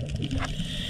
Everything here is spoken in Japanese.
何?